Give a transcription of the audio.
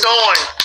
doing?